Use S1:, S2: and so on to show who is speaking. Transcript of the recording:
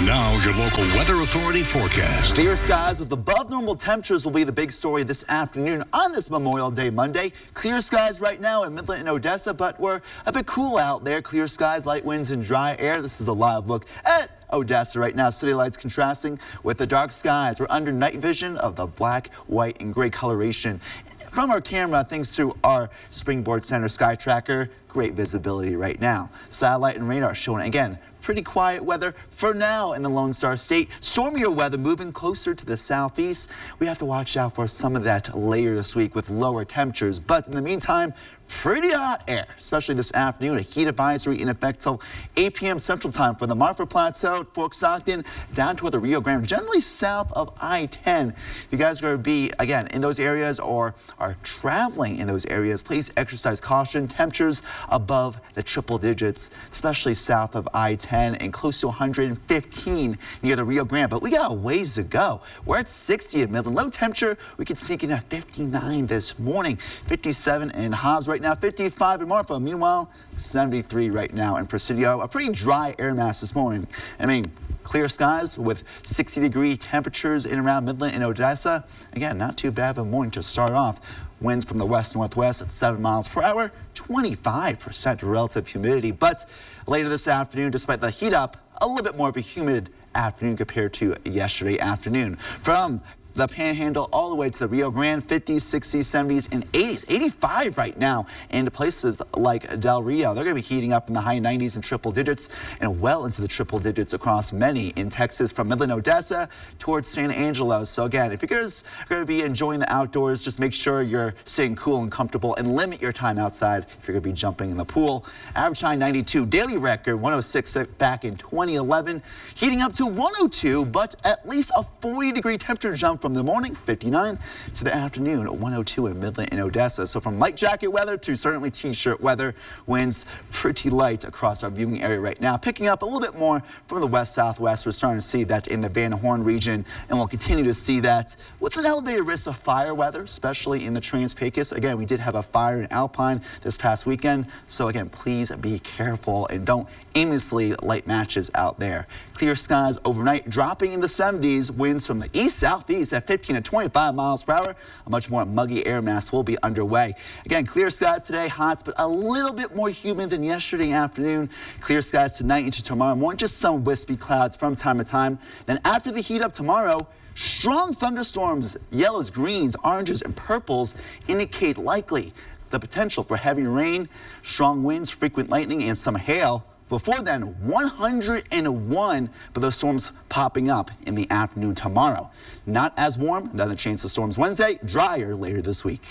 S1: And now your local weather authority forecast.
S2: Clear skies with above normal temperatures will be the big story this afternoon on this Memorial Day Monday. Clear skies right now in Midland and Odessa, but we're a bit cool out there. Clear skies, light winds and dry air. This is a live look at Odessa right now. City lights contrasting with the dark skies. We're under night vision of the black, white, and gray coloration. From our camera, thanks to our Springboard Center Sky Tracker, great visibility right now. Satellite and radar showing again pretty quiet weather for now in the Lone Star State. Stormier weather moving closer to the southeast. We have to watch out for some of that later this week with lower temperatures. But in the meantime, pretty hot air, especially this afternoon. A heat advisory in effect till 8 p.m. Central Time for the Marfa Plateau, Fort Stockton, down toward the Rio Grande, generally south of I-10. If you guys are going to be, again, in those areas or are traveling in those areas, please exercise caution. Temperatures above the triple digits, especially south of I-10 and close to 115 near the Rio Grande. But we got a ways to go. We're at 60 at Midland. Low temperature, we could sneak in at 59 this morning. 57 in Hobbs right now, 55 in Marfa. Meanwhile, 73 right now in Presidio. A pretty dry air mass this morning. I mean, Clear skies with 60 degree temperatures in around Midland and Odessa. Again, not too bad of a morning to start off. Winds from the west northwest at 7 miles per hour, 25% relative humidity. But later this afternoon, despite the heat up, a little bit more of a humid afternoon compared to yesterday afternoon. From the Panhandle all the way to the Rio Grande, 50s, 60s, 70s, and 80s. 85 right now in places like Del Rio. They're going to be heating up in the high 90s and triple digits and well into the triple digits across many in Texas from Midland, Odessa towards San Angelo. So again, if you guys are going to be enjoying the outdoors, just make sure you're staying cool and comfortable and limit your time outside if you're going to be jumping in the pool. Average high 92, daily record 106 back in 2011, heating up to 102, but at least a 40 degree temperature jump from the morning, 59, to the afternoon, 102 in Midland and Odessa. So from light jacket weather to certainly t-shirt weather, winds pretty light across our viewing area right now. Picking up a little bit more from the west-southwest. We're starting to see that in the Van Horn region, and we'll continue to see that with an elevated risk of fire weather, especially in the Trans-Pecos. Again, we did have a fire in Alpine this past weekend, so again, please be careful and don't aimlessly light matches out there. Clear skies overnight, dropping in the 70s, winds from the east-southeast at 15 to 25 miles per hour. A much more muggy air mass will be underway. Again, clear skies today, hot, but a little bit more humid than yesterday afternoon. Clear skies tonight into tomorrow morning, just some wispy clouds from time to time. Then after the heat up tomorrow, Strong thunderstorms, yellows, greens, oranges, and purples indicate likely the potential for heavy rain, strong winds, frequent lightning, and some hail. Before then, 101, but those storms popping up in the afternoon tomorrow. Not as warm, the chance of storms Wednesday, drier later this week.